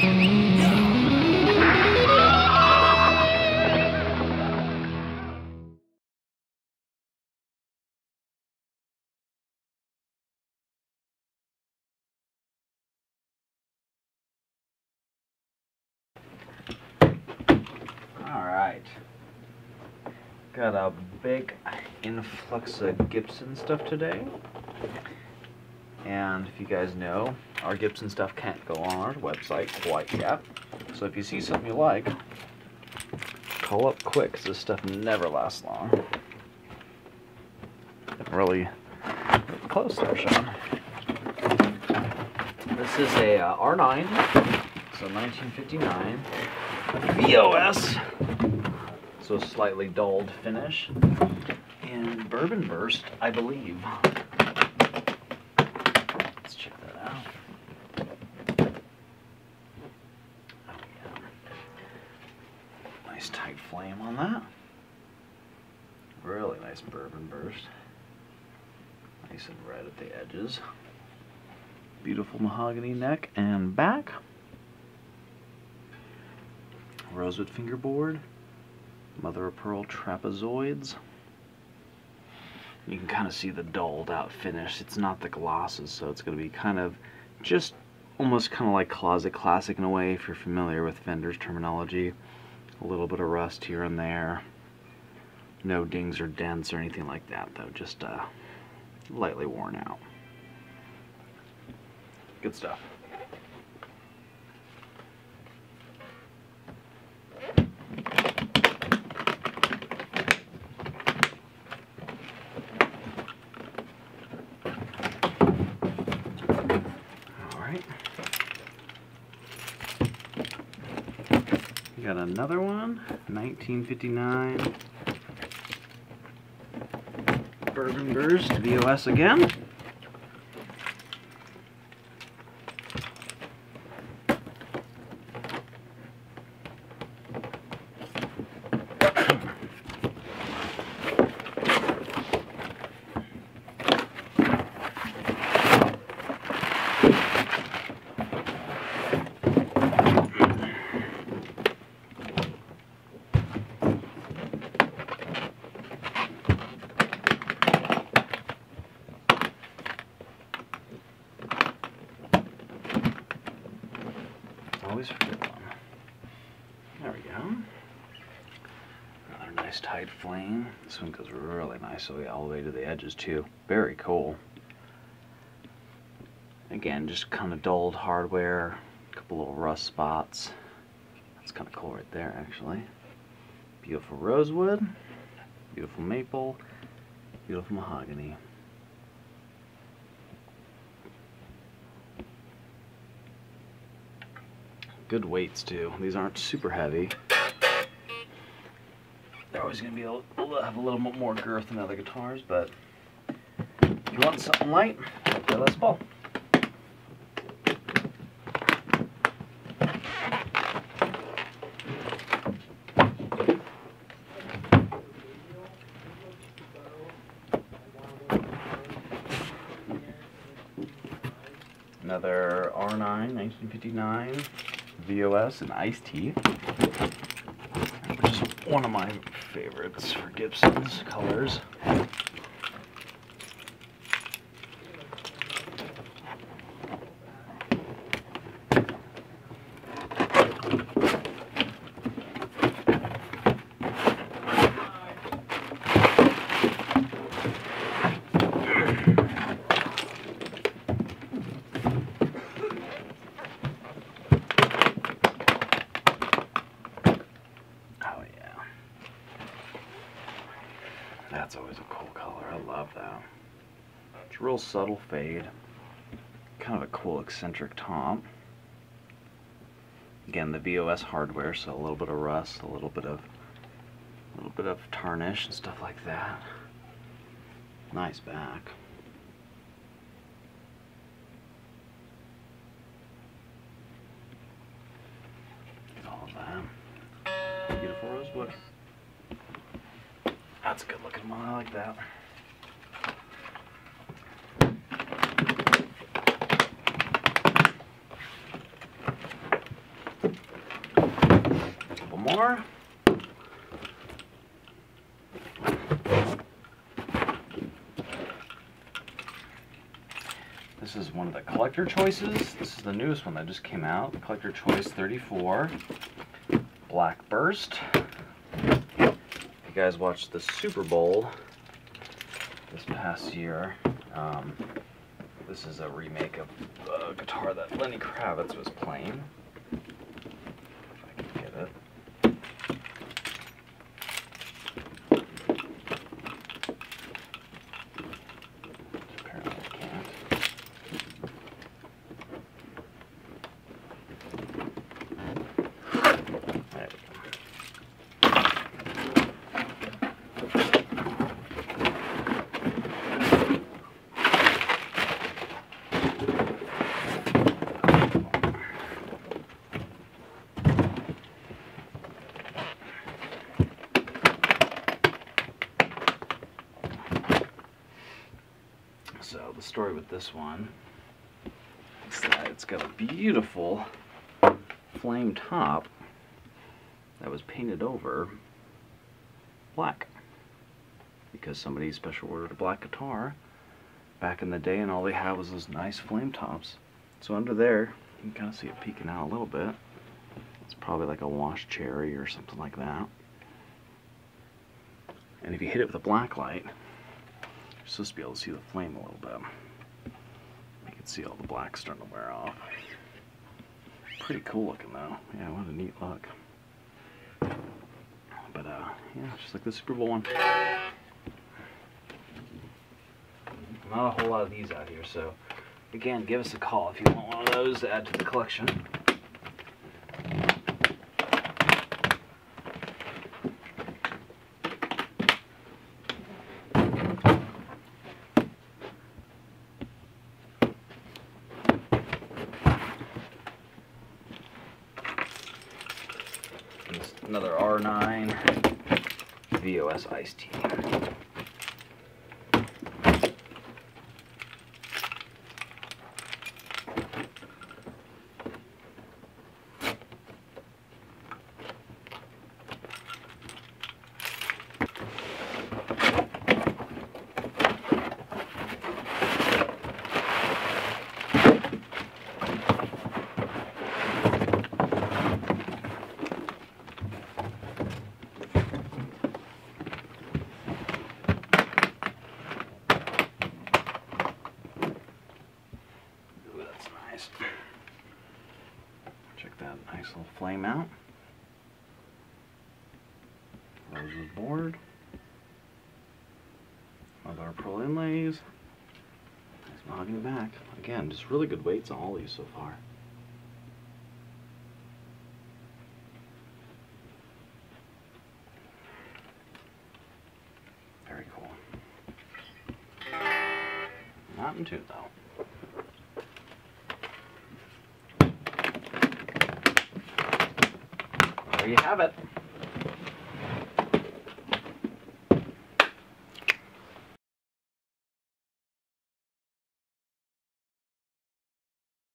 All right. Got a big influx of Gibson stuff today. And if you guys know, our Gibson stuff can't go on our website quite yet. So if you see something you like, call up quick 'cause this stuff never lasts long. Really close there, Sean. This is a uh, R9, so 1959. VOS. So slightly dulled finish. And Bourbon Burst, I believe. Let's check that out. Oh, yeah. Nice on that. Really nice Bourbon Burst. Nice and red at the edges. Beautiful mahogany neck and back rosewood fingerboard, mother of pearl trapezoids. You can kind of see the dulled out finish. It's not the glosses, so it's going to be kind of just almost kind of like closet classic in a way if you're familiar with Fender's terminology. A little bit of rust here and there. No dings or dents or anything like that though, just uh, lightly worn out. Good stuff. All right. We got another one, 1959. Bourbon Burst VOS again. Always forget one. There we go. Another nice tight flame. This one goes really nicely all the way to the edges too. Very cool. Again, just kind of dulled hardware. A couple little rust spots. That's kind of cool right there actually. Beautiful rosewood. Beautiful maple. Beautiful mahogany. Good weights too. These aren't super heavy. They're always going to be have a little bit more girth than other guitars, but if you want something light, play Les Paul. Another R9 1959 VOS and iced Tea, which is one of my favorites for Gibson's colors. Oh yeah. That's always a cool color. I love that. It's a real subtle fade. Kind of a cool eccentric top. Again, the VOS hardware, so a little bit of rust, a little bit of a little bit of tarnish and stuff like that. Nice back. All of that. Beautiful rosewood. That's a good looking one. I like that. Couple more. This is one of the collector choices. This is the newest one that just came out. Collector choice 34. Black Burst. Guys watched the Super Bowl this past year, um, this is a remake of a guitar that Lenny Kravitz was playing. If I can get it. Apparently I can't. There we go. So this one is that it's got a beautiful flame top that was painted over black because somebody special ordered a black guitar back in the day and all they had was those nice flame tops. So under there, you can kind of see it peeking out a little bit. It's probably like a washed cherry or something like that. And if you hit it with a black light, you're supposed to be able to see the flame a little bit. See all the black starting to wear off. Pretty cool looking though. Yeah, what a neat look. But uh, yeah, just like the Super Bowl one. Not a whole lot of these out here, so again, give us a call if you want one of those to add to the collection. nine VOS iced tea. That nice little flame out. Rosewood board. Our pearl inlays. Nice mahogany back. Again, just really good weights on all these so far. Very cool. Not in tune though. There you have it.